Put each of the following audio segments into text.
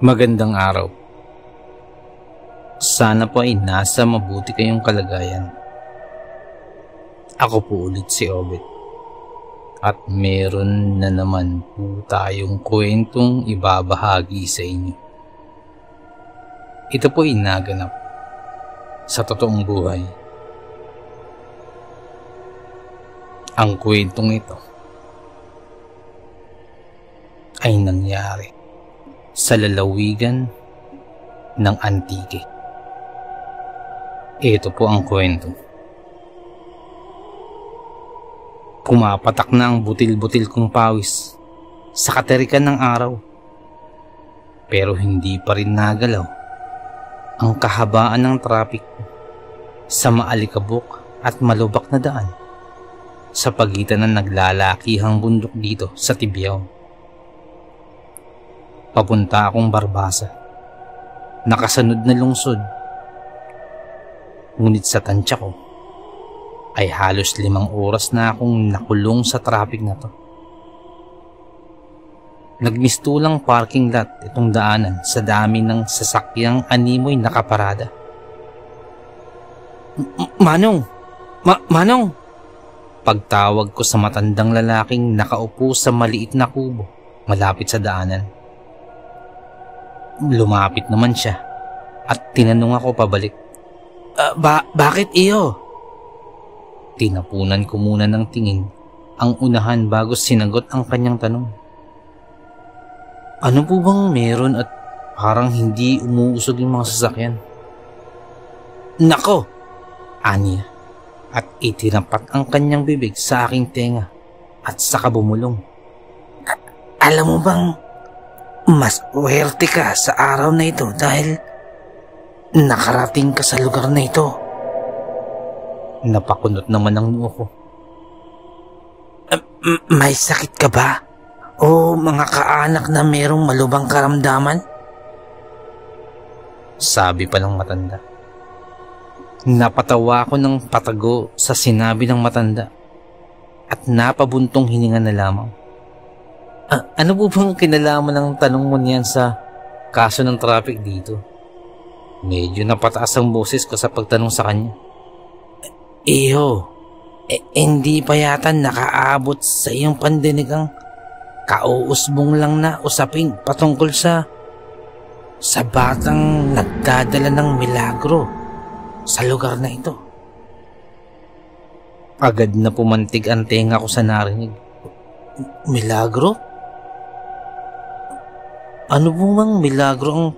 Magandang araw. Sana po ay nasa mabuti kayong kalagayan. Ako po ulit si Obet. At meron na naman po tayong kwentong ibabahagi sa inyo. Ito po ay naganap sa totoong buhay. Ang kwentong ito ay nangyari sa lalawigan ng Antique. Ito po ang kwento. Pumapatak na ang butil-butil kong pawis sa katerikan ng araw. Pero hindi pa rin nagalaw ang kahabaan ng traffic sa maalikabok at malubak na daan sa pagitan ng naglalakihang bundok dito sa Tibiao. Papunta akong Barbasa. Nakasanod na lungsod. Ngunit sa tansya ko, ay halos limang oras na akong nakulong sa traffic na to. Nagmistulang parking lot itong daanan sa dami ng sasakyang animoy nakaparada. Manong! Ma- Manong! Pagtawag ko sa matandang lalaking nakaupo sa maliit na kubo malapit sa daanan. Lumapit naman siya at tinanong ako pabalik. Uh, ba bakit iyo? Tinapunan ko muna ng tingin ang unahan bago sinagot ang kanyang tanong. Ano po bang meron at parang hindi umuusog yung mga sasakyan? Nako! Anya at itinapat ang kanyang bibig sa aking tenga at saka bumulong. Alam mo bang mas werte ka sa araw na ito dahil nakarating ka sa lugar na ito? Napakunot naman ang noo ko. may sakit ka ba? O mga kaanak na merong malubang karamdaman? Sabi pa ng matanda. Napatawa ko ng patago sa sinabi ng matanda at napabuntong hininga na lamang. Ah, ano po bang kinalaman ng tanong mo niyan sa kaso ng traffic dito? Medyo napataas ang boses ko sa pagtanong sa kanya. Iyo, eh, hindi pa yata nakaabot sa iyong pandinig ang kauusbong lang na usapin patungkol sa sa batang nagdadala ng milagro sa lugar na ito. Agad na pumantig ang tenga ko sa narinig. Milagro? Ano po milagro ang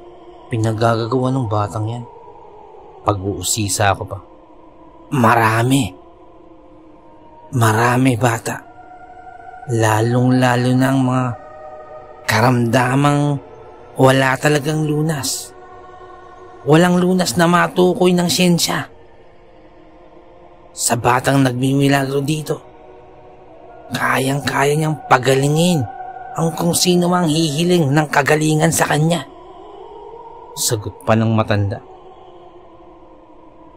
pinagagagawa ng batang yan? Pag-uusisa ako pa. Marami. Marami bata. Lalong-lalo na ang mga karamdamang wala talagang lunas. Walang lunas na matukoy ng siyensya. Sa batang nagmimilagro dito, kayang-kaya niyang pagalingin ang kung sino mang hihiling ng kagalingan sa kanya. Sagot pa ng matanda.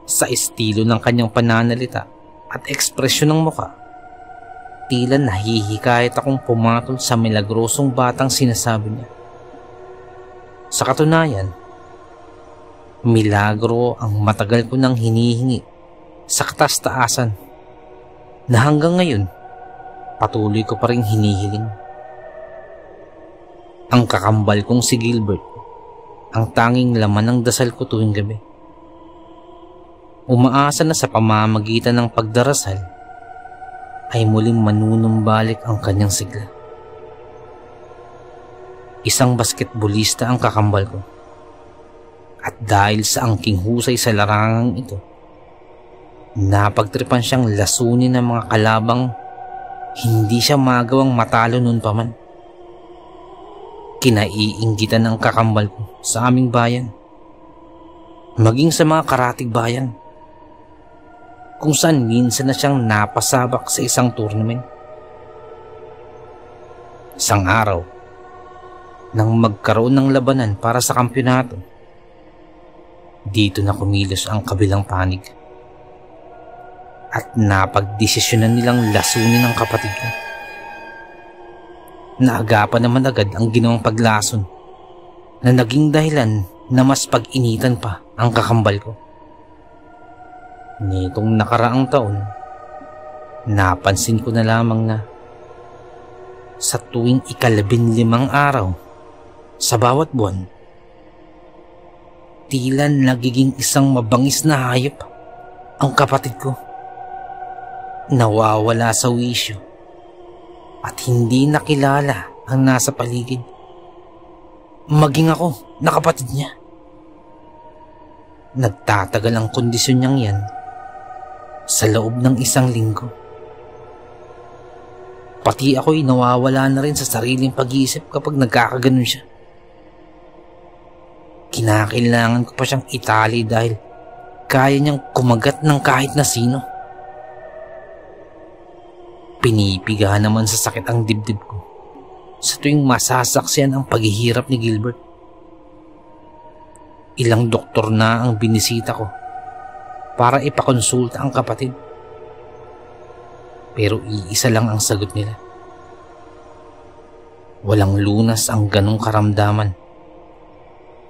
Sa estilo ng kanyang pananalita at ekspresyon ng muka, tila nahihikayat akong pumatol sa milagrosong batang sinasabi niya. Sa katunayan, Milagro ang matagal ko nang hinihingi sa katastaasan na hanggang ngayon patuloy ko pa rin hinihiling. Ang kakambal kong si Gilbert ang tanging laman ng dasal ko tuwing gabi. Umaasa na sa pamamagitan ng pagdarasal ay muling manunumbalik ang kanyang sigla. Isang basketballista ang kakambal ko at dahil sa angking husay sa larangang ito, napagtripan siyang lasunin ng mga kalabang hindi siya magawang matalo noon pa man. Kinaiinggitan ng kakambal ko sa aming bayan, maging sa mga karatig bayan, kung saan minsan na siyang napasabak sa isang tournament. Isang araw, nang magkaroon ng labanan para sa kampyonato, dito na kumilos ang kabilang panig. At napagdesisyonan nilang lasunin ang kapatid ko. Naagapan naman agad ang ginawang paglason na naging dahilan na mas pag-initan pa ang kakambal ko. Nitong nakaraang taon, napansin ko na lamang na sa tuwing ikalabin limang araw sa bawat buwan, tila nagiging isang mabangis na hayop ang kapatid ko. Nawawala sa wisyo at hindi nakilala ang nasa paligid. Maging ako na kapatid niya. Nagtatagal ang kondisyon niyang yan sa loob ng isang linggo. Pati ako'y nawawala na rin sa sariling pag-iisip kapag nagkakaganon siya. Kinakailangan ko pa siyang itali dahil kaya niyang kumagat ng kahit na sino. Pinipiga naman sa sakit ang dibdib ko sa tuwing masasaksiyan ang paghihirap ni Gilbert. Ilang doktor na ang binisita ko para ipakonsulta ang kapatid. Pero iisa lang ang sagot nila. Walang lunas ang ganong karamdaman.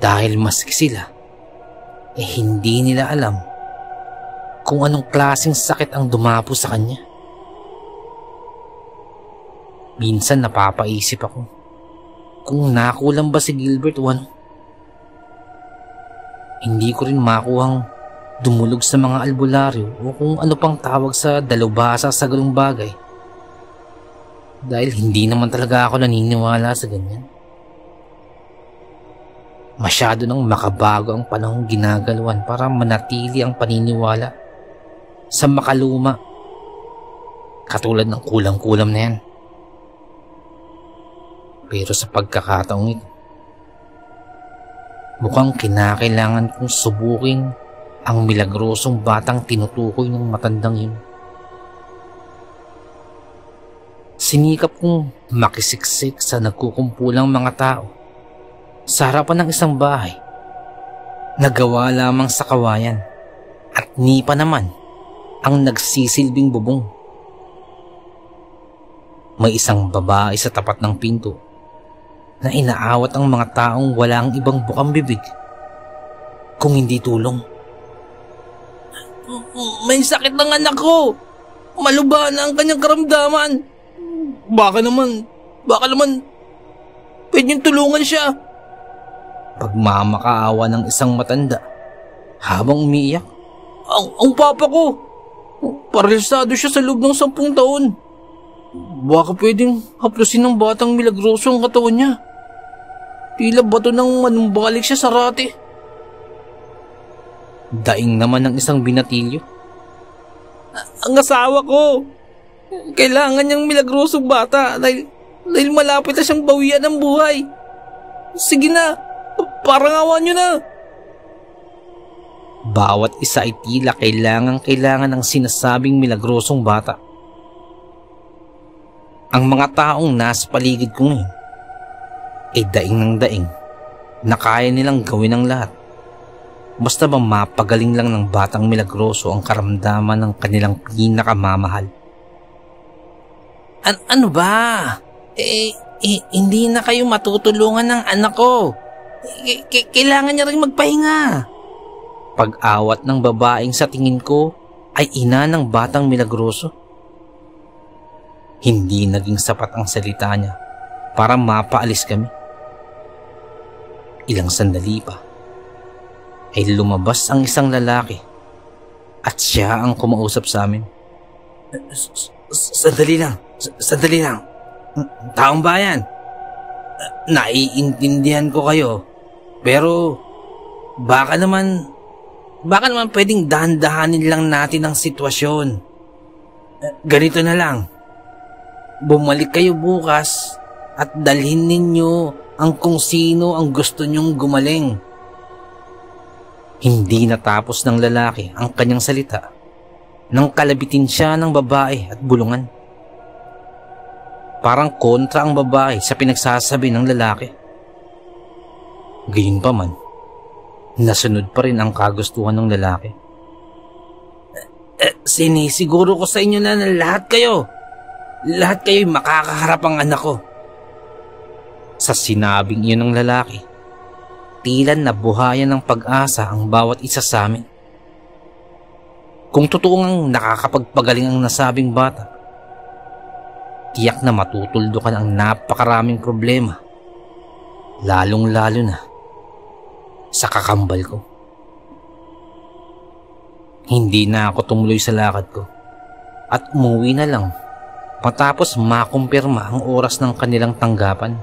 Dahil maski sila, eh hindi nila alam kung anong klaseng sakit ang dumapo sa kanya. Minsan napapaisip ako kung nakulang ba si Gilbert o ano. Hindi ko rin makuhang dumulog sa mga albularyo o kung ano pang tawag sa dalubhasa sa ganung bagay. Dahil hindi naman talaga ako naniniwala sa ganyan. Masyado nang makabago ang panahong ginagalawan para manatili ang paniniwala sa makaluma katulad ng kulang-kulam na yan. Pero sa pagkakataong ito, mukhang kinakailangan kong subukin ang milagrosong batang tinutukoy ng matandang yun. Sinikap kong makisiksik sa nagkukumpulang mga tao sa harapan ng isang bahay. Nagawa lamang sa kawayan at nipa naman ang nagsisilbing bubong. May isang babae sa tapat ng pinto na inaawat ang mga taong walang ibang bukang bibig kung hindi tulong. May sakit ng anak ko! Maluba na ang kanyang karamdaman! Baka naman, baka naman, pwede tulungan siya. Pagmamakaawa ng isang matanda habang umiiyak. Ang, ang papa ko, paralisado siya sa loob ng sampung taon. Baka pwedeng haplusin ng batang milagroso ang katawan niya. Tila bato nang manumbalik siya sa rati. Daing naman ng isang binatilyo. Ang asawa ko! Kailangan niyang milagrosong bata dahil, dahil malapit na siyang bawian ng buhay. Sige na, parangawan niyo na. Bawat isa ay tila kailangan kailangan ng sinasabing milagrosong bata. Ang mga taong nasa paligid ko ngayon ay daing ng daing na kaya nilang gawin ang lahat. Basta ba mapagaling lang ng batang milagroso ang karamdaman ng kanilang pinakamamahal. An ano ba? Eh, eh, hindi na kayo matutulungan ng anak ko. K- kailangan niya rin magpahinga. Pag-awat ng babaeng sa tingin ko ay ina ng batang milagroso. Hindi naging sapat ang salita niya para mapaalis kami. Ilang sandali pa ay lumabas ang isang lalaki at siya ang kumausap sa amin. Sandali lang, sandali lang. Taong bayan, naiintindihan ko kayo pero baka naman baka naman pwedeng dahan-dahanin lang natin ang sitwasyon. Ganito na lang. Bumalik kayo bukas at dalhin ninyo ang kung sino ang gusto nyong gumaling. Hindi natapos ng lalaki ang kanyang salita nang kalabitin siya ng babae at bulungan. Parang kontra ang babae sa pinagsasabi ng lalaki. Gayunpaman, nasunod pa rin ang kagustuhan ng lalaki. Eh, sinisiguro ko sa inyo na, na lahat kayo, lahat kayo makakaharap ang anak ko. Sa sinabing iyon ng lalaki, tila nabuhayan ng pag-asa ang bawat isa sa amin. Kung totoo ngang nakakapagpagaling ang nasabing bata, tiyak na matutuldukan ang napakaraming problema, lalong-lalo na sa kakambal ko. Hindi na ako tumuloy sa lakad ko at umuwi na lang matapos makumpirma ang oras ng kanilang tanggapan.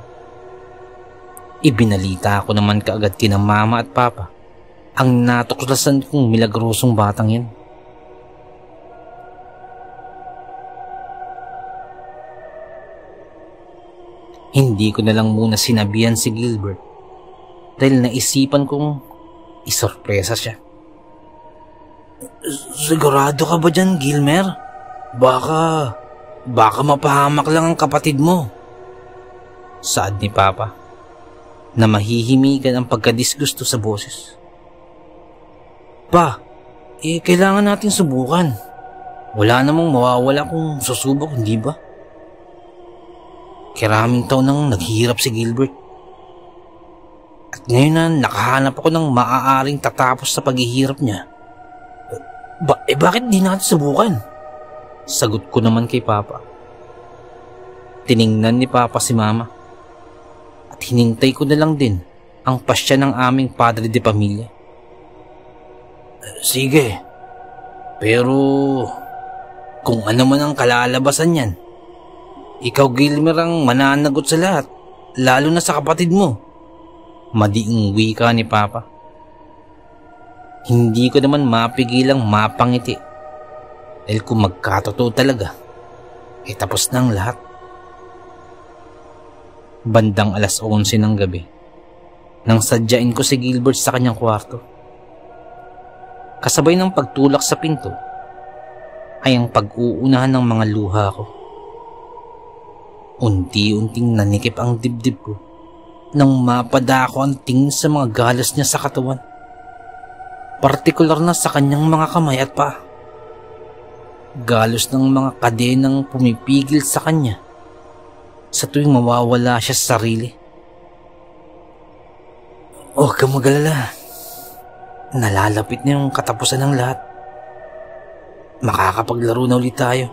Ibinalita ko naman kaagad kina mama at papa ang natuklasan kong milagrosong batang yan. Hindi ko na lang muna sinabihan si Gilbert dahil naisipan kong isorpresa siya. Sigurado ka ba dyan, Gilmer? Baka, baka mapahamak lang ang kapatid mo. Saad ni Papa na mahihimigan ang pagkadisgusto sa boses. Pa, eh kailangan natin subukan. Wala namang mawawala kung susubok, hindi ba? Kiraming taon nang naghihirap si Gilbert. At ngayon na nakahanap ako ng maaaring tatapos sa paghihirap niya. Ba eh bakit di natin subukan? Sagot ko naman kay Papa. Tiningnan ni Papa si Mama. At hinintay ko na lang din ang pasya ng aming padre de pamilya. Sige. Pero kung ano man ang kalalabasan yan, ikaw Gilmer ang mananagot sa lahat, lalo na sa kapatid mo. Madiing wika ni Papa. Hindi ko naman mapigilang mapangiti. Dahil kung magkatotoo talaga, eh tapos na ang lahat. Bandang alas 11 ng gabi, nang sadyain ko si Gilbert sa kanyang kwarto. Kasabay ng pagtulak sa pinto, ay ang pag-uunahan ng mga luha ko. Unti-unting nanikip ang dibdib ko nang mapadako ang tingin sa mga galas niya sa katawan partikular na sa kanyang mga kamay at pa. Galos ng mga kadenang pumipigil sa kanya sa tuwing mawawala siya sa sarili. Huwag kang. Nalalapit na yung katapusan ng lahat. Makakapaglaro na ulit tayo.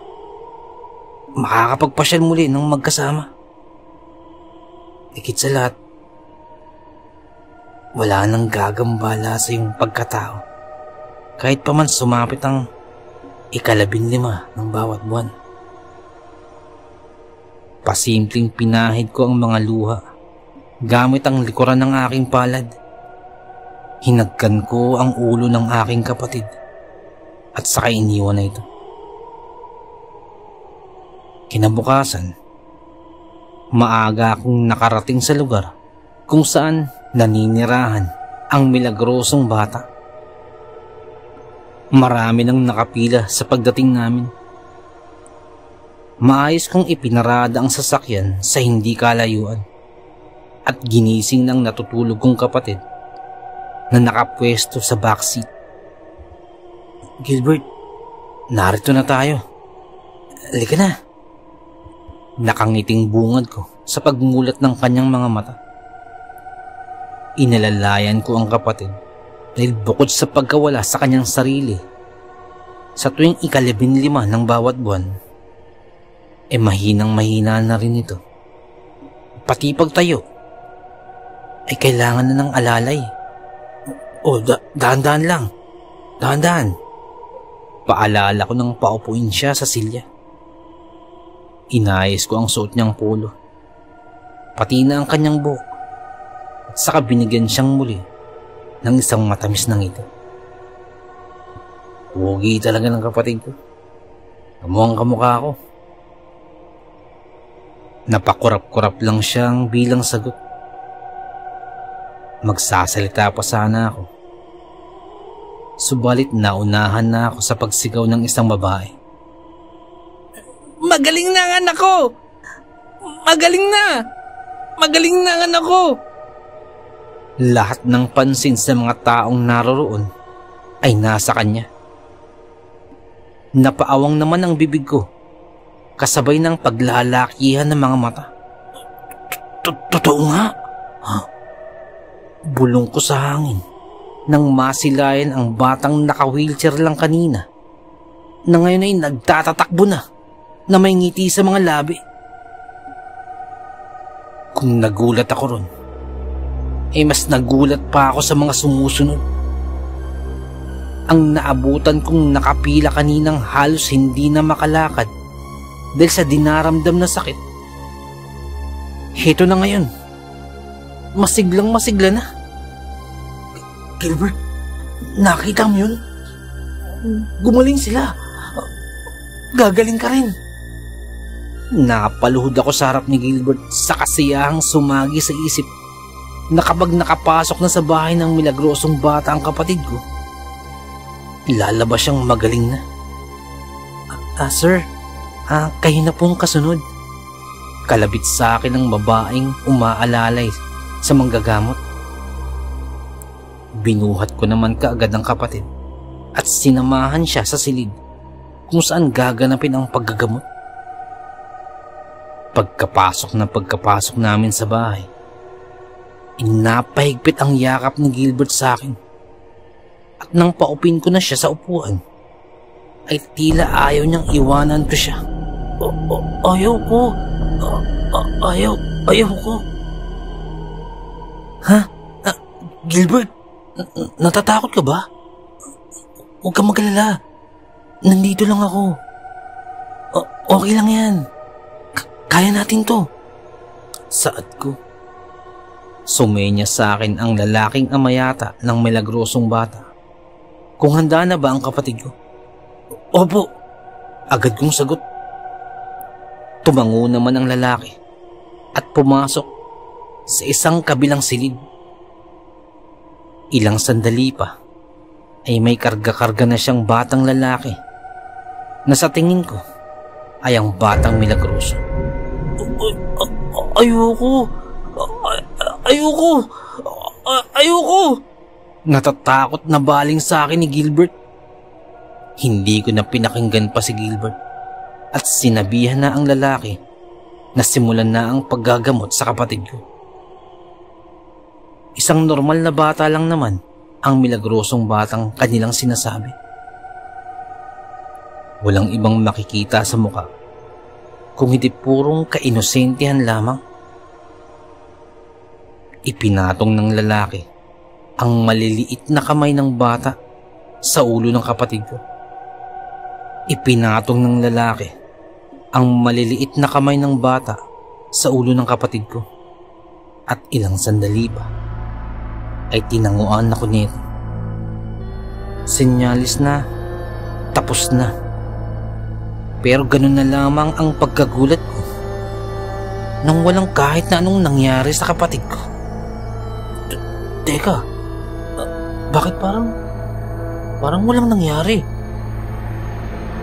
Makakapagpasyal muli ng magkasama. Ikit sa lahat, wala nang gagambala sa iyong pagkatao. Kahit pa man sumapit ang ikalabing lima ng bawat buwan. Pasimpleng pinahid ko ang mga luha gamit ang likuran ng aking palad. Hinagkan ko ang ulo ng aking kapatid at saka iniwan na ito. Kinabukasan, maaga akong nakarating sa lugar kung saan naninirahan ang milagrosong bata. Marami nang nakapila sa pagdating namin. Maayos kong ipinarada ang sasakyan sa hindi kalayuan at ginising ng natutulog kong kapatid na nakapwesto sa backseat. Gilbert, narito na tayo. Halika na. Nakangiting bungad ko sa pagmulat ng kanyang mga mata. Inalalayan ko ang kapatid dahil bukod sa pagkawala sa kanyang sarili, sa tuwing ikalabin lima ng bawat buwan, e eh mahinang mahina na rin ito. Pati pagtayo, ay kailangan na ng alalay. O, da- dahan-dahan lang. Dahan-dahan. Paalala ko nang paupuin siya sa silya. Inayos ko ang suot niyang polo. Pati na ang kanyang buhok at saka binigyan siyang muli ng isang matamis na ngiti. Pugi talaga ng kapatid ko. Kamuhang kamukha ko. Napakurap-kurap lang siyang bilang sagot. Magsasalita pa sana ako. Subalit naunahan na ako sa pagsigaw ng isang babae. Magaling na ang anak ko! Magaling na! Magaling na ang anak ko! Lahat ng pansin sa mga taong naroroon ay nasa kanya. Napaawang naman ang bibig ko, kasabay ng paglalakihan ng mga mata. Totoo nga? Bulong ko sa hangin nang masilayan ang batang naka-wheelchair lang kanina na ngayon ay nagtatatakbo na na may ngiti sa mga labi. Kung nagulat ako ron, eh mas nagulat pa ako sa mga sumusunod. Ang naabutan kong nakapila kaninang halos hindi na makalakad dahil sa dinaramdam na sakit. Heto na ngayon, masiglang masigla na. Gilbert, nakita mo yun? Gumaling sila. Gagaling ka rin. Napaluhod ako sa harap ni Gilbert sa kasiyahang sumagi sa isip na kapag nakapasok na sa bahay ng milagrosong bata ang kapatid ko, lalabas siyang magaling na. Ah, uh, sir, ah, kayo na pong kasunod. Kalabit sa akin ng babaeng umaalalay sa manggagamot. Binuhat ko naman kaagad ang kapatid at sinamahan siya sa silid kung saan gaganapin ang paggagamot. Pagkapasok na pagkapasok namin sa bahay, inapahigpit ang yakap ni Gilbert sa akin. At nang paupin ko na siya sa upuan, ay tila ayaw niyang iwanan ko siya. O, o, ayaw ko. A, a, ayaw, ayaw ko. Ha? Uh, Gilbert, natatakot ka ba? Huwag kang magalala. Nandito lang ako. O, okay lang yan. K- kaya natin to. Saad ko. Sumenya sa akin ang lalaking amayata ng milagrosong bata. Kung handa na ba ang kapatid ko? Opo. Agad kong sagot. Tumango naman ang lalaki at pumasok sa isang kabilang silid. Ilang sandali pa ay may karga-karga na siyang batang lalaki na sa tingin ko ay ang batang milagroso. Ayoko! Ayoko! Ayoko! Natatakot na baling sa akin ni Gilbert. Hindi ko na pinakinggan pa si Gilbert at sinabihan na ang lalaki na simulan na ang paggagamot sa kapatid ko. Isang normal na bata lang naman ang milagrosong batang kanilang sinasabi. Walang ibang makikita sa muka kung hindi purong kainosentihan lamang. Ipinatong ng lalaki ang maliliit na kamay ng bata sa ulo ng kapatid ko. Ipinatong ng lalaki ang maliliit na kamay ng bata sa ulo ng kapatid ko. At ilang sandali pa ay tinanguan ako nito. Senyalis na, tapos na. Pero ganun na lamang ang pagkagulat ko nang walang kahit na anong nangyari sa kapatid ko. Teka, uh, bakit parang, parang walang nangyari?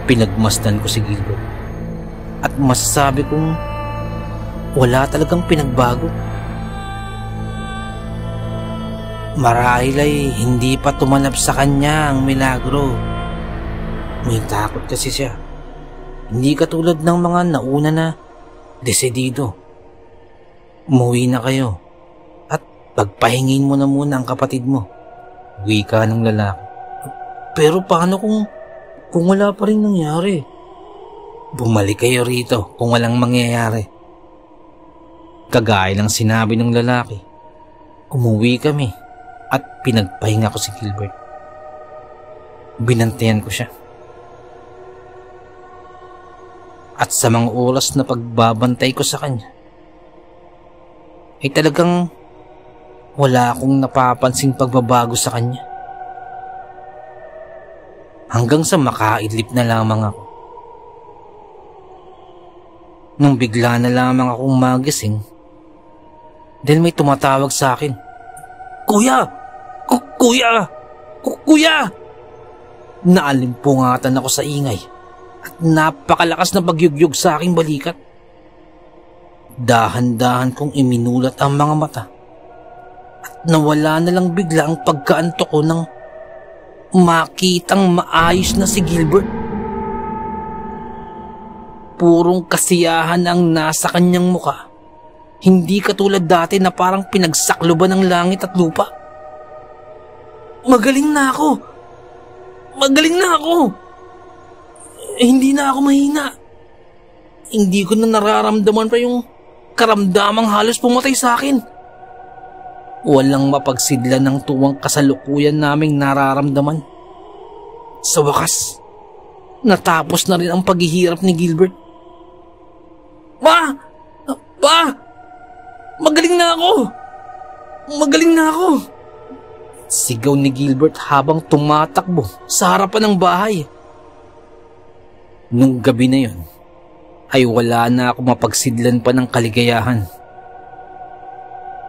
Pinagmasdan ko si Gilbert at masasabi kong wala talagang pinagbago. Marahil ay hindi pa tumanap sa kanya ang milagro. May takot kasi siya. Hindi katulad ng mga nauna na desidido. Umuwi na kayo pagpahingin mo na muna ang kapatid mo. Wika ng lalaki. Pero paano kung, kung wala pa rin nangyari? Bumalik kayo rito kung walang mangyayari. Kagaya ng sinabi ng lalaki. Umuwi kami at pinagpahinga ko si Gilbert. Binantayan ko siya. At sa mga oras na pagbabantay ko sa kanya, ay talagang wala akong napapansing pagbabago sa kanya. Hanggang sa makaidlip na lamang ako. Nung bigla na lamang akong magising, dahil may tumatawag sa akin. Kuya! Ku- kuya! Ku- kuya! Naalimpungatan ako sa ingay at napakalakas na pagyugyog sa aking balikat. Dahan-dahan kong iminulat ang mga mata at nawala na lang bigla ang pagkaanto ko nang makitang maayos na si Gilbert. Purong kasiyahan ang nasa kanyang muka Hindi katulad dati na parang pinagsakloban ng langit at lupa. Magaling na ako. Magaling na ako. Hindi na ako mahina. Hindi ko na nararamdaman pa yung karamdamang halos pumatay sa akin. Walang mapagsidlan ng tuwang kasalukuyan naming nararamdaman. Sa wakas, natapos na rin ang paghihirap ni Gilbert. Ma! Pa! Magaling na ako! Magaling na ako! Sigaw ni Gilbert habang tumatakbo sa harapan ng bahay. Nung gabi na yon, ay wala na ako mapagsidlan pa ng kaligayahan.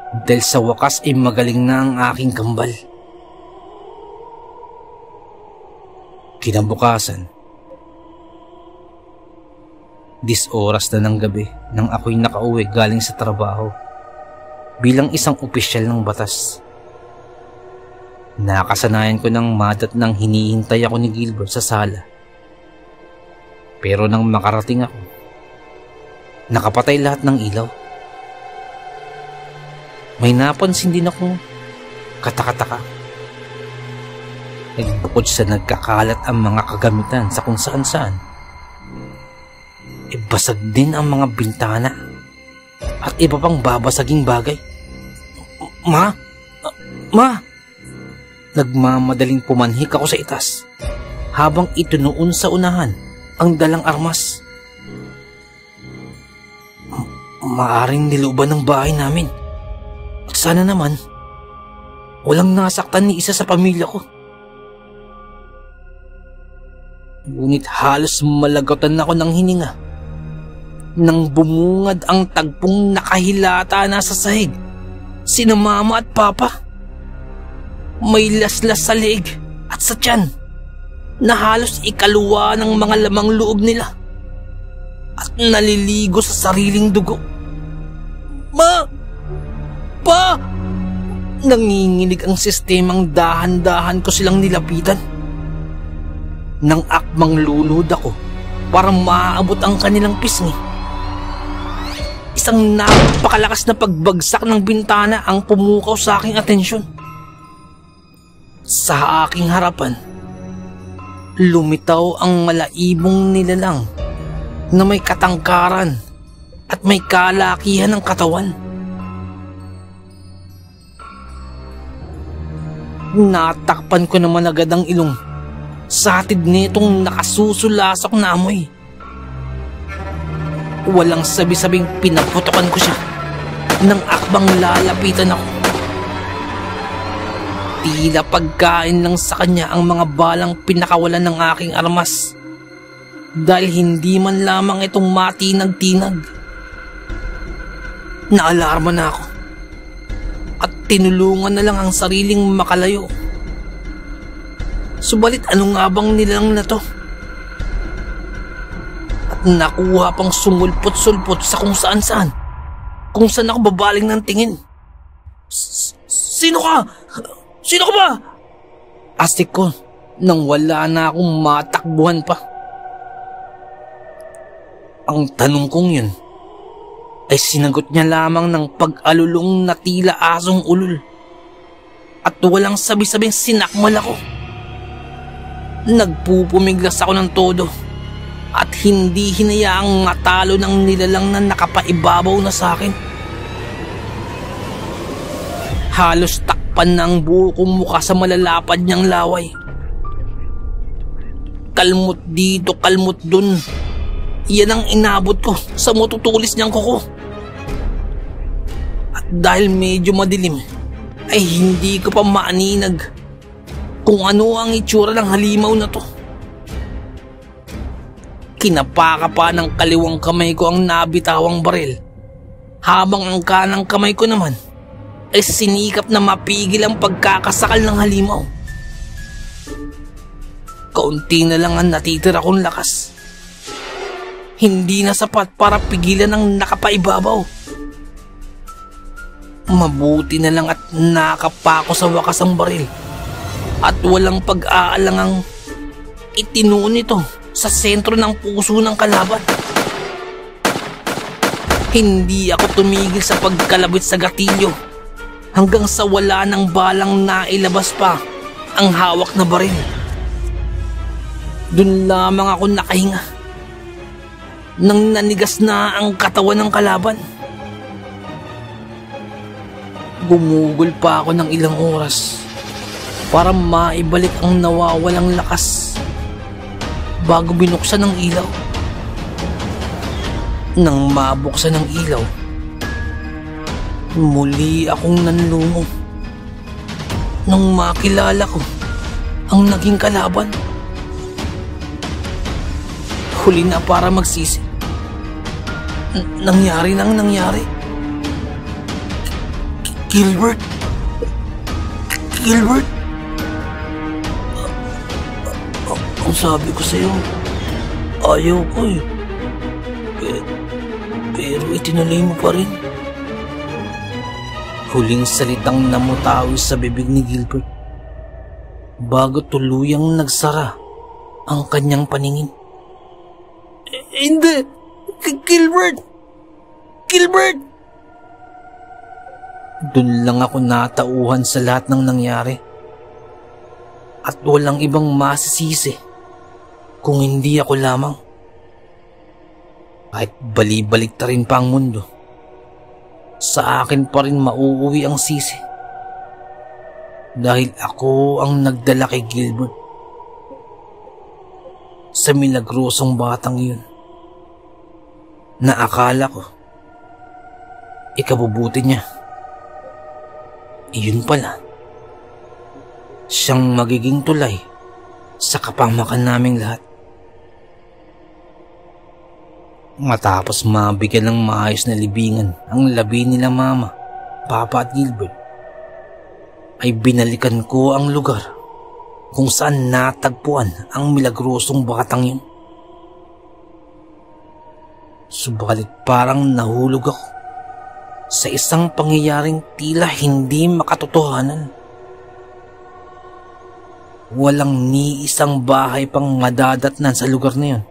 Dahil sa wakas ay magaling na ang aking kambal. Kinabukasan, dis oras na ng gabi nang ako'y nakauwi galing sa trabaho bilang isang opisyal ng batas. Nakasanayan ko ng madat nang hinihintay ako ni Gilbert sa sala. Pero nang makarating ako, nakapatay lahat ng ilaw. May napansin din akong katakataka. Nagbukod sa nagkakalat ang mga kagamitan sa kung saan saan. E basag din ang mga bintana at iba pang babasaging bagay. Ma? Ma? Nagmamadaling pumanhik ako sa itas habang itunoon sa unahan ang dalang armas. Maaring niluban ng bahay namin. Sana naman, walang nasaktan ni isa sa pamilya ko. Ngunit halos malagatan ako ng hininga nang bumungad ang tagpong nakahilata na sa sahig. Sina mama at papa. May laslas sa leeg at sa tiyan na halos ikaluwa ng mga lamang loob nila at naliligo sa sariling dugo. Ma! Pa! Nanginginig ang sistemang dahan-dahan ko silang nilapitan. Nang akmang lunod ako para maaabot ang kanilang pisngi. Isang napakalakas na pagbagsak ng bintana ang pumukaw sa aking atensyon. Sa aking harapan, lumitaw ang malaibong nilalang na may katangkaran at may kalakihan ng katawan. Natakpan ko naman agad ang ilong sa hatid nitong nakasusulasok na amoy. Walang sabi-sabing pinaputokan ko siya nang akbang lalapitan ako. Tila pagkain lang sa kanya ang mga balang pinakawalan ng aking armas. Dahil hindi man lamang itong matinag-tinag. Naalarma na ako. Tinulungan na lang ang sariling makalayo. Subalit ano nga bang nilang na to? At nakuha pang sumulpot-sulpot sa kung saan-saan. Kung saan ako babaling ng tingin. Sino ka? Sino ka ba? Astik ko nang wala na akong matakbuhan pa. Ang tanong kong yun ay sinagot niya lamang ng pag-alulong na tila asong ulol. At walang sabi-sabing sinakmal ako. Nagpupumiglas ako ng todo at hindi hinayaang matalo ng nilalang na nakapaibabaw na sa akin. Halos tak takpan ng buo kong mukha sa malalapad niyang laway. Kalmot dito, kalmot dun. Iyan ang inabot ko sa matutulis niyang kuko. Dahil medyo madilim, ay hindi ko pa maaninag kung ano ang itsura ng halimaw na to. Kinapaka pa ng kaliwang kamay ko ang nabitawang baril habang ang kanang kamay ko naman ay sinikap na mapigil ang pagkakasakal ng halimaw. Kaunti na lang ang natitira kong lakas. Hindi na sapat para pigilan ang nakapaibabaw. Mabuti na lang at nakapako sa wakas ang baril. At walang pag-aalangang itinuon ito sa sentro ng puso ng kalaban. Hindi ako tumigil sa pagkalabit sa gatilyo hanggang sa wala ng balang nailabas pa ang hawak na baril. Doon lamang ako nakahinga nang nanigas na ang katawan ng kalaban. Gumugol pa ako ng ilang oras para maibalik ang nawawalang lakas bago binuksan ng ilaw. Nang mabuksan ng ilaw, muli akong nanlungo nang makilala ko ang naging kalaban. Huli na para magsisi. N- nangyari nang nangyari. Gilbert? Gilbert? Ang sabi ko sa'yo, ayaw ko eh. Pe- pero itinuloy mo pa rin. Huling salitang namutawi sa bibig ni Gilbert bago tuluyang nagsara ang kanyang paningin. Eh, hindi! Gilbert! Gilbert! Doon lang ako natauhan sa lahat ng nangyari. At walang ibang masisisi kung hindi ako lamang. Kahit balibalik ta rin pa ang mundo, sa akin pa rin mauuwi ang sisi. Dahil ako ang nagdala kay Gilbert sa milagrosong batang yun na akala ko ikabubuti niya. Iyon pala, siyang magiging tulay sa kapamakan naming lahat. Matapos mabigyan ng maayos na libingan ang labi nila mama, papa at Gilbert, ay binalikan ko ang lugar kung saan natagpuan ang milagrosong batang yun. Subalit parang nahulog ako sa isang pangyayaring tila hindi makatotohanan. Walang ni isang bahay pang madadatnan sa lugar na yun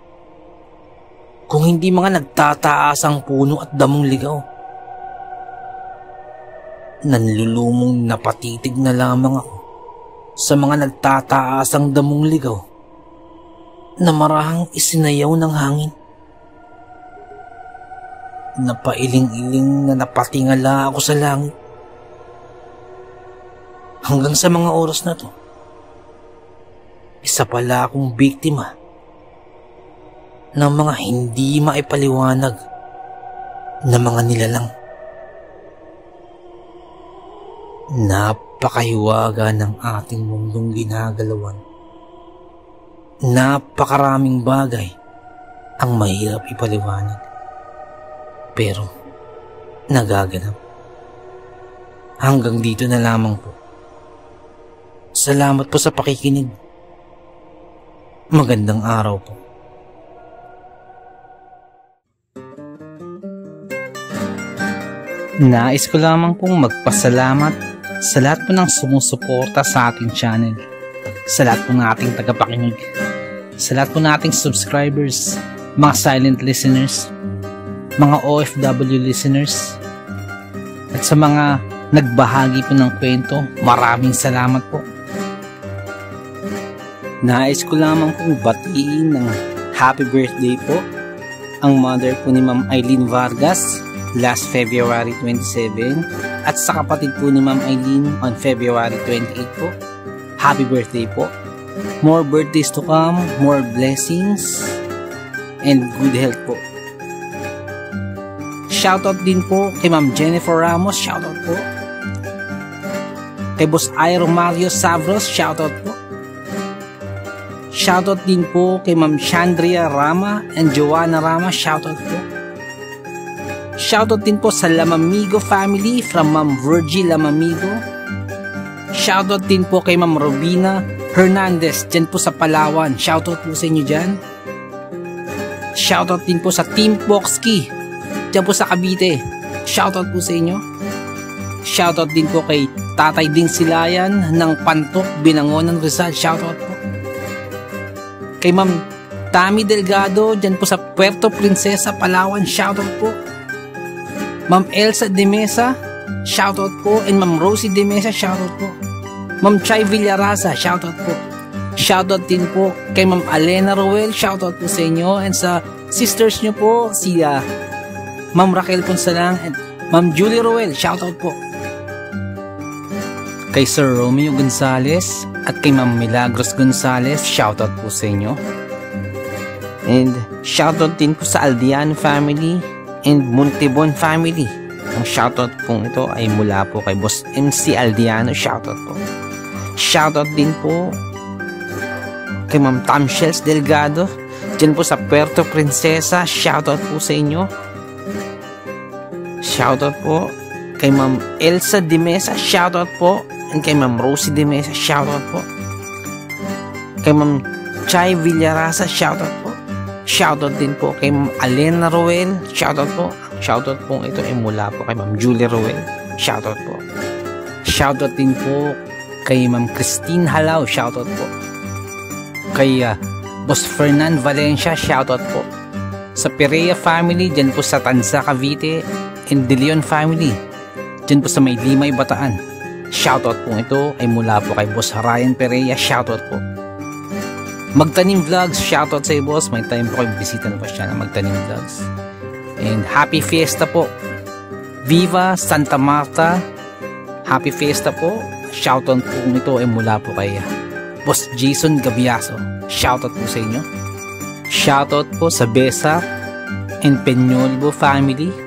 kung hindi mga nagtataasang puno at damong ligaw. Nanlulumong napatitig na lamang ako sa mga nagtataasang damong ligaw na marahang isinayaw ng hangin. Napailing-iling na napatingala ako sa langit. Hanggang sa mga oras na to, isa pala akong biktima ng mga hindi maipaliwanag na mga nilalang. Napakahiwaga ng ating mundong ginagalawan. Napakaraming bagay ang mahirap ipaliwanag. Pero nagaganap. Hanggang dito na lamang po. Salamat po sa pakikinig. Magandang araw po. Nais ko lamang pong magpasalamat sa lahat po ng sumusuporta sa ating channel. Sa lahat po ng ating tagapakinig. Sa lahat po ng ating subscribers, mga silent listeners, mga OFW listeners, at sa mga nagbahagi po ng kwento, maraming salamat po. Nais ko lamang pong batiin ng happy birthday po ang mother po ni Ma'am Eileen Vargas last February 27 at sa kapatid po ni Ma'am Eileen on February 28 po. Happy birthday po. More birthdays to come, more blessings, and good health po. Shoutout din po kay Ma'am Jennifer Ramos, shoutout po. Kay Boss Airo Mario Savros, shoutout po. Shoutout din po kay Ma'am Chandria Rama and Joanna Rama, shoutout po. Shoutout din po sa Lamamigo family from Ma'am Virgie Lamamigo. Shoutout din po kay Ma'am Robina Hernandez dyan po sa Palawan. Shoutout po sa inyo dyan. Shoutout din po sa Team Boxkey dyan po sa Cavite. Shoutout po sa inyo. Shoutout din po kay Tatay Ding Silayan ng Pantok, Binangonan, Rizal. Shoutout po. Kay Ma'am Tami Delgado dyan po sa Puerto Princesa, Palawan. Shoutout po Ma'am Elsa De Mesa, shoutout po. And Ma'am Rosie De Mesa, shoutout po. Ma'am Chay Villarasa, shoutout po. Shoutout din po kay Ma'am Alena Roel, shoutout po sa inyo. And sa sisters nyo po, si uh, Ma'am Raquel Ponsalang and Ma'am Julie Roel, shoutout po. Kay Sir Romeo Gonzales at kay Ma'am Milagros Gonzales, shoutout po sa inyo. And shoutout din po sa Aldiano family and Montebon family. Ang shoutout pong ito ay mula po kay Boss MC Aldiano. Shoutout po. Shoutout din po kay Ma'am Tom Shells Delgado. Diyan po sa Puerto Princesa. Shoutout po sa inyo. Shoutout po kay Ma'am Elsa Dimesa. Shoutout po. And kay Ma'am Rosie Dimesa. Shoutout po. Kay Ma'am Chay Villarasa. Shoutout po. Shoutout din po kay Ma'am Alena Roel. Shoutout po. Shoutout po ito ay mula po kay Ma'am Julie Roel. Shoutout po. Shoutout din po kay Ma'am Christine Halaw. Shoutout po. Kay uh, Boss Fernan Valencia. Shoutout po. Sa Perea family, dyan po sa Tanza, Cavite. And De Leon family, dyan po sa May Limay, Bataan. Shoutout po ito ay mula po kay Boss Ryan Perea. Shoutout po. Magtanim Vlogs, shoutout sa iyo boss. May time po kayo bisita na po siya ng Magtanim Vlogs. And happy fiesta po. Viva Santa Marta. Happy fiesta po. Shoutout po nito ay mula po kay Boss Jason Gabiaso. Shoutout po sa inyo. Shoutout po sa Besa and Peñolbo family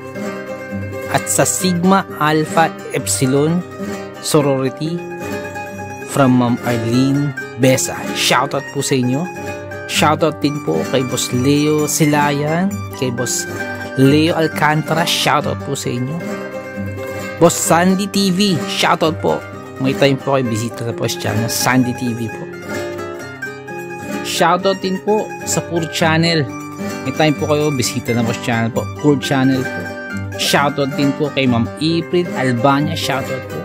at sa Sigma Alpha Epsilon sorority from Ma'am Arlene Besa. Shoutout po sa inyo. Shoutout din po kay Boss Leo Silayan, kay Boss Leo Alcantara. Shoutout po sa inyo. Boss Sandy TV. Shoutout po. May time po kayo bisita na po channel Sandy TV po. Shoutout din po sa Pure Channel. May time po kayo bisita na po sa channel po. Pure Channel po. Shoutout din po kay Ma'am April Albania. Shoutout po.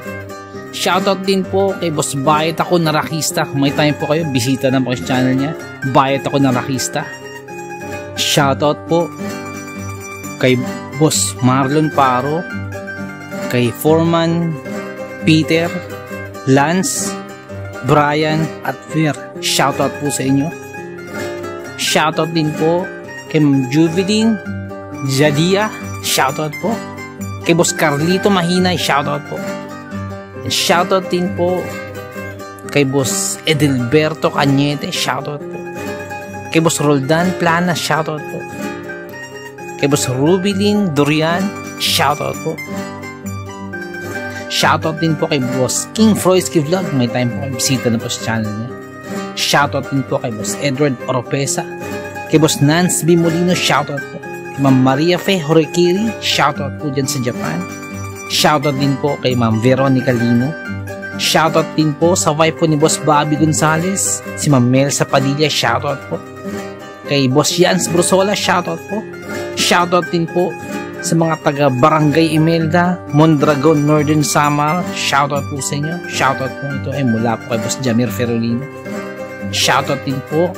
Shoutout din po kay Boss Bayat ako na Rakista. May time po kayo, bisita na po sa channel niya. Bayat ako na Rakista. Shoutout po kay Boss Marlon Paro, kay Foreman Peter, Lance, Brian at Fer. Shoutout po sa inyo. Shoutout din po kay Ma'am Juvidine Jadia. Shoutout po. Kay Boss Carlito Mahinay. Shoutout po. And shoutout din po kay Boss Edelberto Cañete, shoutout po. Kay Boss Roldan Plana, shoutout po. Kay Boss Rubilin Durian, shoutout po. Shoutout din po kay Boss King Froisky Vlog, may time po bisita na po sa channel niya. Shoutout din po kay Boss Edward Oropesa. Kay Boss Nance B. Molino, shoutout po. Ma'am Maria Fe Horikiri, shoutout po dyan sa Japan. Shoutout din po kay Ma'am Veronica Lino. Shoutout din po sa wife po ni Boss Bobby Gonzales, si Ma'am Mel Padilla, shoutout po. Kay Boss Jans Brusola, shoutout po. Shoutout din po sa mga taga Barangay Imelda, Mondragon, Northern Samar, shoutout po sa inyo. Shoutout po ito ay mula po kay Boss Jamir Ferolino. Shoutout din po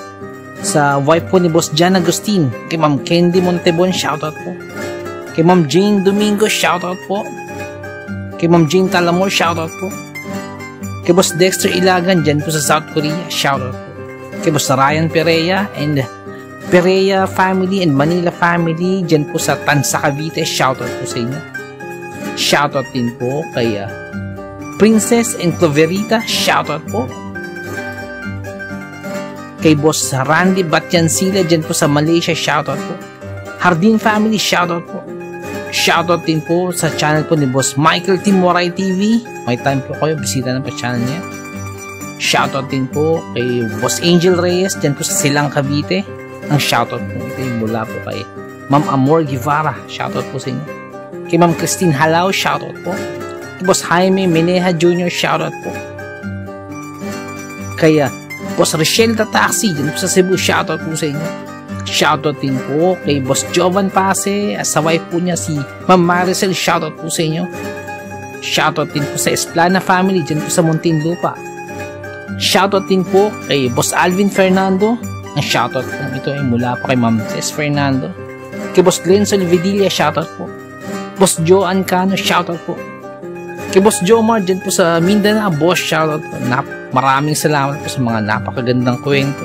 sa wife po ni Boss Jan Agustin, kay Ma'am Candy Montebon, shoutout po. Kay Ma'am Jane Domingo, shoutout po. Kay Ma'am Jane Talamor, shoutout po. Kay Boss Dexter Ilagan, dyan po sa South Korea, shoutout po. Kay Boss Ryan Perea and Perea family and Manila family, dyan po sa Tansa Cavite, shoutout po sa inyo. Shoutout din po kay uh, Princess and Cloverita, shoutout po. Kay Boss Randy Batyansila, dyan po sa Malaysia, shoutout po. Hardin family, shoutout po. Shoutout din po sa channel po ni Boss Michael Timoray TV. May time po kayo, bisita na po channel niya. Shoutout din po kay Boss Angel Reyes, dyan po sa Silang Cavite. Ang shoutout po ito yung mula po kay Ma'am Amor Guevara. Shoutout po sa inyo. Kay Ma'am Christine Halao, shoutout po. Kay Boss Jaime Meneja Jr., shoutout po. Kaya Boss Rochelle Taxi, dyan sa Cebu, shoutout po sa inyo. Shoutout din po kay Boss Jovan Pase, sa wife po niya si Ma'am Maricel, shoutout po sa inyo. Shoutout din po sa Esplana family, dyan po sa Muntinlupa. Shoutout din po kay Boss Alvin Fernando. Ang shoutout po ito ay mula po kay Ma'am Tess Fernando. Kay Boss Glenn Solvidilla, shoutout po. Boss Joe Ancano, shoutout po. Kay Boss Jomar dyan po sa Mindanao, boss, shoutout po. Nap maraming salamat po sa mga napakagandang kwento.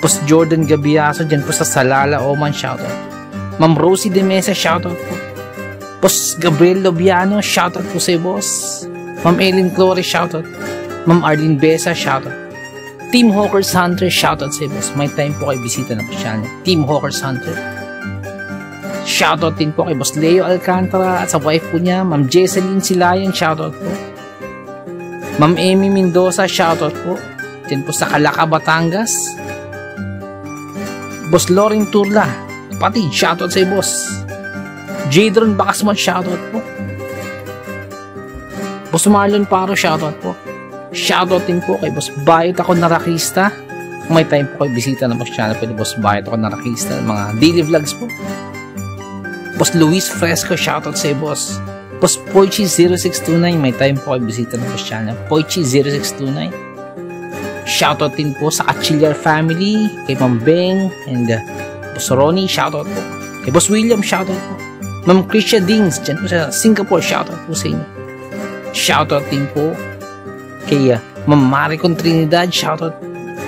Boss Jordan Gabiaso dyan po sa Salala, Oman, shoutout. Ma'am Rosie De Mesa, shoutout po. Boss Gabriel Lobiano, shoutout po sa boss. Ma'am Eileen Clore, shoutout. Ma'am Arlene Besa, shoutout. Team Hawkers Hunter, shoutout sa boss. May time po kayo bisita na po siya. Team Hawkers Hunter. Shoutout din po kay Boss Leo Alcantara at sa wife po niya, Ma'am Jesseline Silayan, shoutout po. Ma'am Amy Mendoza, shoutout po. Din po sa Calaca, Batangas. Boss Loring Turla, pati shoutout sa boss. Jadron Bacasmon, shoutout po. Boss Marlon Paro, shoutout po. Shoutout din po kay Boss Bayot ako Narakista. Kung may time po kayo bisita na Boss channel po ni Boss Bayot ako Narakista. Mga daily vlogs po. Boss Luis Fresco, shoutout sa boss. Boss Poichi0629, may time po kayo bisita ng boss channel. Poichi0629. Shoutout din po sa Kachillar family, kay Ma'am Beng, and uh, Boss Ronnie, shoutout po. Kay Boss William, shoutout po. Ma'am Krisha Dings, dyan po sa Singapore, shoutout po sa inyo. Shoutout din po kay uh, Ma'am Maricon Trinidad, shoutout.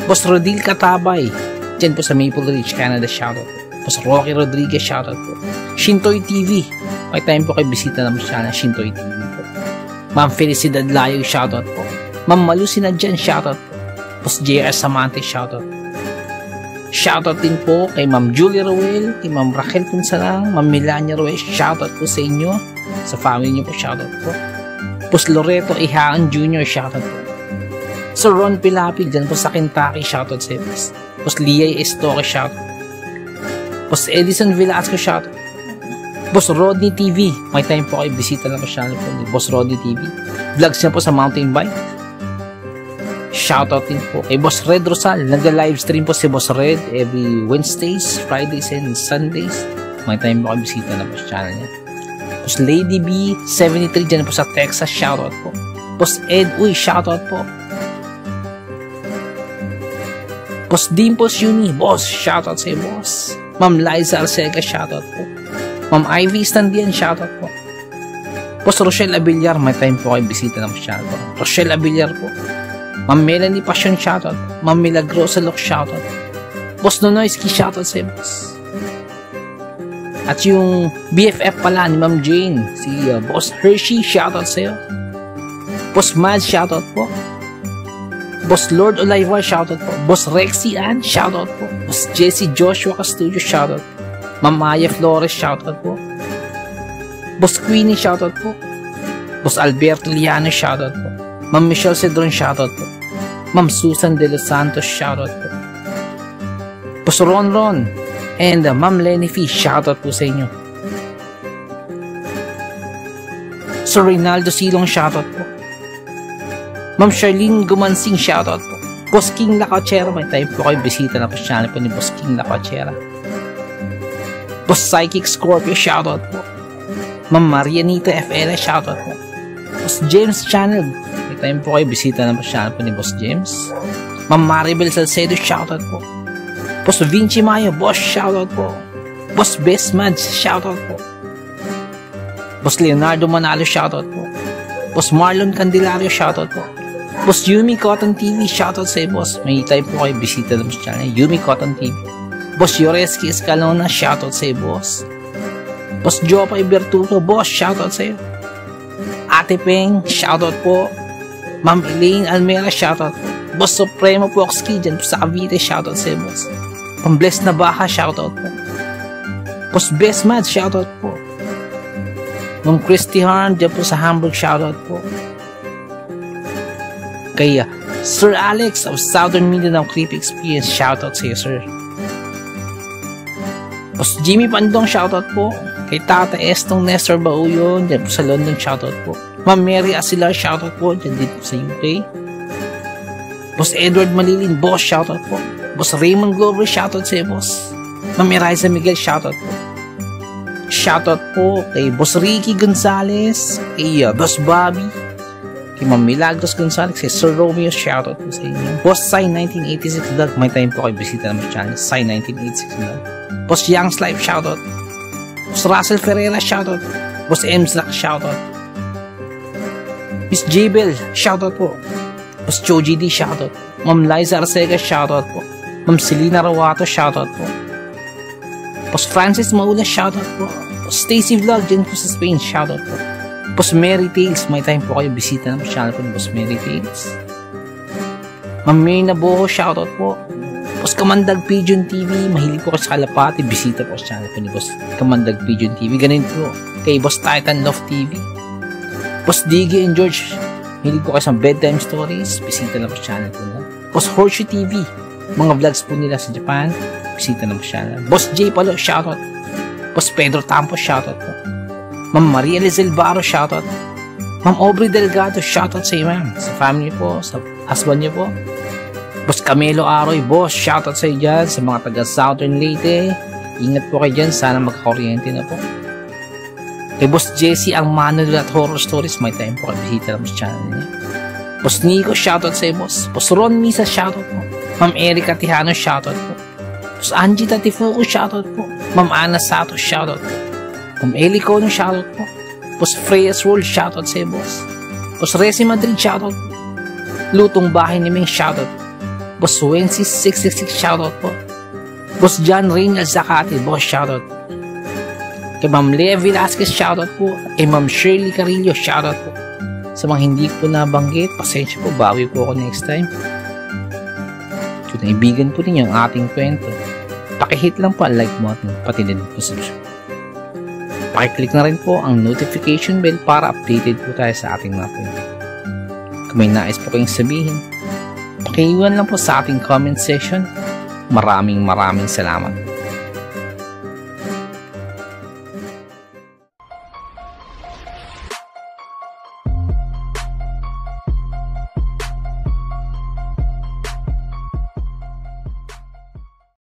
Boss Rodil Katabay, dyan po sa Maple Ridge, Canada, shoutout po. Boss Rocky Rodriguez, shoutout po. Shintoy TV. May time po kayo bisita siya na Shintoy TV po. Ma'am Felicidad Layo, shoutout po. Ma'am Malusina dyan, shoutout po. Boss JR Samante, shoutout po. Shoutout din po kay Ma'am Julie Roel, kay Ma'am Raquel Punsalang, Ma'am Melania Roel, shoutout po sa inyo. Sa family niyo po, shoutout po. Boss Loreto Ihaan Jr., shoutout po. Sir Ron Pilapil, dyan po sa Kentucky, shoutout sa boss. Boss Liay Estoque, shoutout. Boss Edison Velasco, shoutout. Boss Rodney TV. May time po kayo bisita lang po channel po ni Boss Rodney TV. Vlogs niya po sa mountain bike. Shoutout din po kay Boss Red Rosal. Nag-live stream po si Boss Red every Wednesdays, Fridays, and Sundays. May time po kayo bisita lang po sa channel niya. Boss Lady B, 73 dyan po sa Texas. Shoutout po. Boss Ed Uy, shoutout po. Boss Dimpos Uni, boss, shoutout sa boss. Ma'am Liza Arcega, shoutout po. Ma'am Ivy Standian, shoutout po. Boss Rochelle Abillar, may time po kayo bisita ng po. Rochelle Abillar po. Ma'am Melanie Passion, shoutout. Ma'am Milagrosa Lok, shoutout. Boss Nonoyski, shoutout sa boss. At yung BFF pala ni Ma'am Jane, si uh, Boss Hershey, shoutout sa'yo. Boss Mad, shoutout po. Boss Lord Olivar, shoutout po. Boss Rexy Ann, shoutout po. Boss Jesse Joshua Castillo, shoutout po. Ma'am Maya Flores, shoutout po. Boss Queenie, shoutout po. Boss Alberto Liano, shoutout po. Ma'am Michelle Cedron, shoutout po. Ma'am Susan De Los Santos, shoutout po. Boss Ron Ron, and uh, Ma'am Lenny Fee, shoutout po sa inyo. Sir Reynaldo Silong, shoutout po. Ma'am Charlene Gumansing, shoutout po. Boss King Lacachera, may time po kayo bisita na po channel po ni Boss King Lacachera. Boss Psychic Scorpio, shoutout po. Ma'am Marianita FL, shoutout po. Boss James Channel, may time po kayo bisita na po channel po ni Boss James. Ma'am Maribel Salcedo, shoutout po. Boss Vinci Mayo, boss, shoutout po. Boss Best Mads, shoutout po. Boss Leonardo Manalo, shoutout po. Boss Marlon Candelario, shoutout po. Boss Yumi Cotton TV, shoutout sa boss. May time po kayo bisita sa channel, Yumi Cotton TV. Boss Yoreski Escalona, shoutout sa boss. Boss Jopay Bertuto, boss, shoutout sa iyo. Ate Peng, shoutout po. Ma'am Elaine Almera, shoutout. Boss Supremo Poxki, dyan po sa Cavite, shoutout sa iyo, boss. Pambless na baka, shoutout po. Boss Best Mad, shoutout po. Ma'am Christy Harn, dyan po sa Hamburg, shoutout po. Kay Sir Alex of Southern Mindanao Clip Experience, shoutout sa iyo, sir. Boss Jimmy Pandong, shoutout po. Kay Tata Estong Nestor Bauyon, dyan sa London, shoutout po. Ma'am Mary Asilar, shoutout po, dyan din po sa UK. Boss Edward Malilin, boss, shoutout po. Boss Raymond Glover, shoutout sa iyo, boss. Ma'am Eliza Miguel, shoutout po. Shoutout po kay Boss Ricky Gonzalez, kay uh, Boss Bobby, kay Ma'am Milagros Gonzalez, kay Sir Romeo, shoutout po sa inyo. Boss Sai 1986 vlog, may time po kayo bisita naman sa channel, Sai 1986 vlog. Boss Young's Life, shoutout. Boss Russell Ferreira, shoutout. Boss Emslak, shoutout. Miss Jabel, shoutout po. Boss Choji D, shoutout. Ma'am Liza Arcega, shoutout po. Ma'am Selena Rawato, shoutout po. Boss Francis Maula, shoutout po. Boss Stacy Vlog, dyan po sa Spain, shoutout po. Boss Mary Tales, may time po kayo, bisita na po channel po ni Boss Mary Tales. Ma'am Myrna Boho, shoutout po. Boss Kamandag Pigeon TV, mahilig po kayo sa kalapati, bisita po sa channel po ni Boss Kamandag Pigeon TV. Ganun po kay Boss Titan Love TV. Boss Diggy and George, mahilig po kayo sa bedtime stories, bisita na po sa channel po nila. Boss Horseshoe TV, mga vlogs po nila sa Japan, bisita na po sa channel. Boss J Palo, shoutout. Boss Pedro Tampo, shoutout po. Ma'am Maria Lizel Barro, shoutout. Ma'am Aubrey Delgado, shoutout sa iyo ma'am. Sa family po, sa husband niyo po. Boss Camelo Aroy, boss, shoutout sa iyo dyan. Sa mga taga Southern Leyte, ingat po kayo dyan. Sana magkakuryente na po. Kay Boss Jesse, ang Manuel at Horror Stories, may time po kayo bisita lang sa channel niya. Boss Nico, shoutout sa iyo, boss. Boss Ron Misa, shoutout po. Ma'am Erika Tijano, shoutout po. Boss Angie Tatifuku, shoutout po. Ma'am Ana Sato, shoutout po. Ma'am Eli Cono, shoutout po. Boss Freya's World, shoutout sa iyo, boss. Boss Resi Madrid, shoutout. Lutong Bahay ni Ming, shoutout po. Boss Wency 666, shoutout po. Boss John Reynolds Zakati, boss, shoutout. Kay Ma'am Lea Velasquez, shoutout po. Kay Ma'am Shirley Carillo, shoutout po. Sa mga hindi ko nabanggit, pasensya po, bawi po ako next time. So, naibigan po ninyo ang ating kwento. Pakihit lang po ang like at pati din po subscribe. Pakiclick na rin po ang notification bell para updated po tayo sa ating mga kwento. Kung may nais po kayong sabihin, pakiiwan lang po sa ating comment section. Maraming maraming salamat.